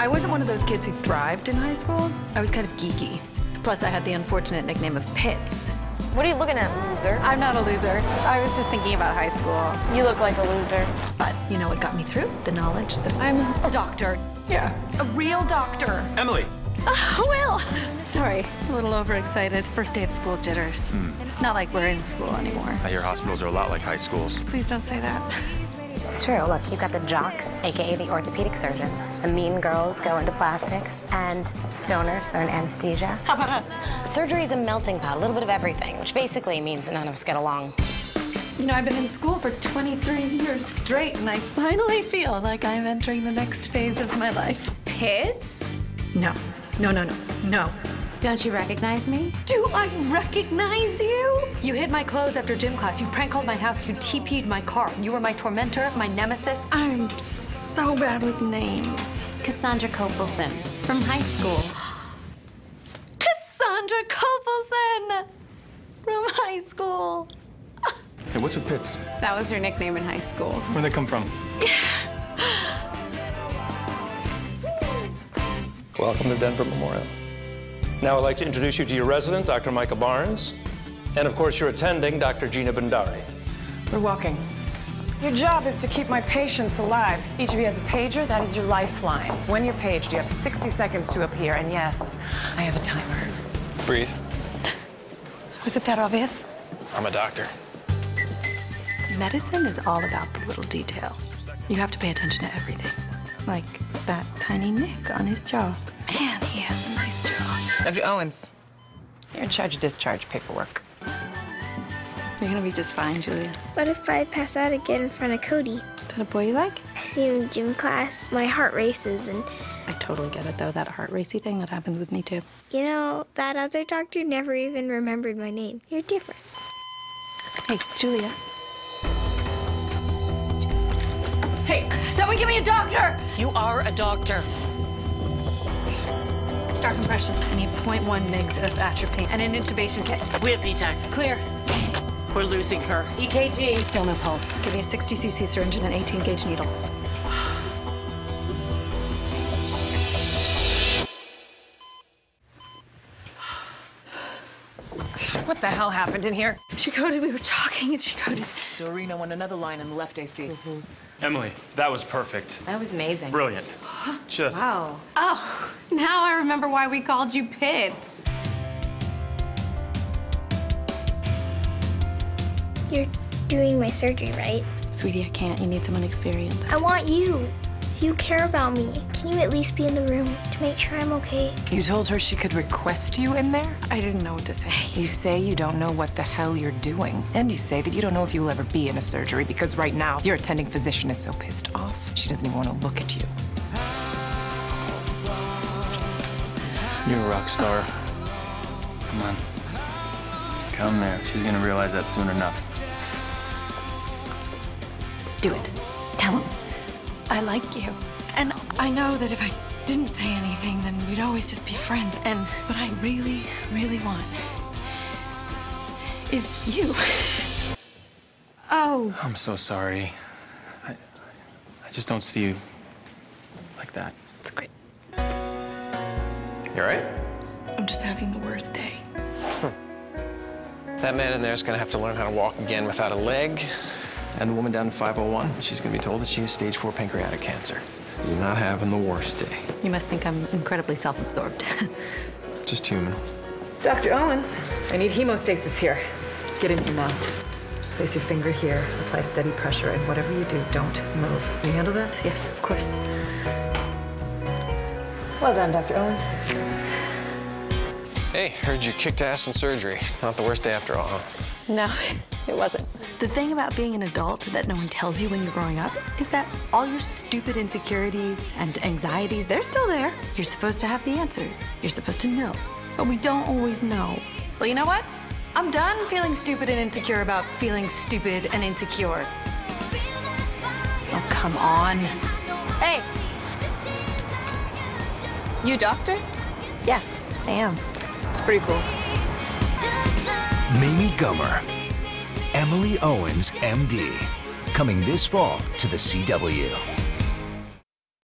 I wasn't one of those kids who thrived in high school. I was kind of geeky. Plus, I had the unfortunate nickname of Pitts. What are you looking at, loser? I'm not a loser. I was just thinking about high school. You look like a loser. But you know what got me through? The knowledge that I'm a doctor. Yeah. A real doctor. Emily. Oh, Will. Sorry, a little overexcited. First day of school jitters. Hmm. Not like we're in school anymore. I hear hospitals are a lot like high schools. Please don't say that. It's true. Look, you've got the jocks, aka the orthopedic surgeons. The mean girls go into plastics, and stoners are in anesthesia. How about us? Surgery is a melting pot, a little bit of everything, which basically means none of us get along. You know, I've been in school for 23 years straight, and I finally feel like I'm entering the next phase of my life. Pitts? No, no, no, no, no. Don't you recognize me? Do I recognize you? You hid my clothes after gym class. You prank called my house. You TP'd my car. You were my tormentor, my nemesis. I'm so bad with names. Cassandra Kopelson from high school. Cassandra Kopelson from high school. Hey, what's with Pitts? That was her nickname in high school. Where'd they come from? Welcome to Denver Memorial. Now I'd like to introduce you to your resident, Dr. Micah Barnes, and of course your attending, Dr. Gina Bandari. We're walking. Your job is to keep my patients alive. Each of you has a pager. That is your lifeline. When you're paged, you have 60 seconds to appear. And yes, I have a timer. Breathe. Was it that obvious? I'm a doctor. Medicine is all about the little details. You have to pay attention to everything. Like that tiny nick on his jaw. Man, he has a nice jaw. Dr. Owens, you're in charge of discharge paperwork. You're gonna be just fine, Julia. What if I pass out again in front of Cody? Is that a boy you like? I see him in gym class. My heart races, and I totally get it, though. That heart racy thing that happens with me, too. you know, that other doctor never even remembered my name. You're different. Hey, Julia. Hey, someone give me a doctor! You are a doctor. Start compressions. I need 0.1 mgs of atropine and an intubation kit. We have Tech. Clear. We're losing her. EKG. Still no pulse. Give me a 60 cc syringe and an 18 gauge needle. What the hell happened in here? She coded, we were talking, and she coded. Doreen on another line in the left AC. Mm-hmm. Emily, that was perfect. That was amazing. Brilliant. Just. Wow. Oh, now I remember why we called you Pitts. You're doing my surgery, right? Sweetie, I can't. You need someone experienced. I want you. If you care about me, can you at least be in the room to make sure I'm okay? You told her she could request you in there? I didn't know what to say. You say you don't know what the hell you're doing. And you say that you don't know if you will ever be in a surgery because right now your attending physician is so pissed off, she doesn't even want to look at you. You're a rock star. Come on. Come there. She's gonna realize that soon enough. Do it. Tell him. I like you. And I know that if I didn't say anything, then we'd always just be friends. And what I really, really want is you. oh. I'm so sorry. I, I just don't see you like that. It's great. You all right? I'm just having the worst day. That man in there is gonna have to learn how to walk again without a leg. And the woman down in 501, she's gonna be told that she has stage four pancreatic cancer. You're not having the worst day. You must think I'm incredibly self-absorbed. Just human. Dr. Owens, I need hemostasis here. Get in your mouth. Place your finger here, apply steady pressure, and whatever you do, don't move. Can you handle that? yes, of course. Well done, Dr. Owens. Hey, heard you kicked ass in surgery. Not the worst day after all, huh? No, it wasn't. The thing about being an adult that no one tells you when you're growing up is that all your stupid insecurities and anxieties, they're still there. You're supposed to have the answers. You're supposed to know. But we don't always know. Well, you know what? I'm done feeling stupid and insecure about feeling stupid and insecure. Oh, come on. Hey. You doctor? Yes, I am. It's pretty cool. Mamie Gummer, Emily Owens, MD, coming this fall to the CW.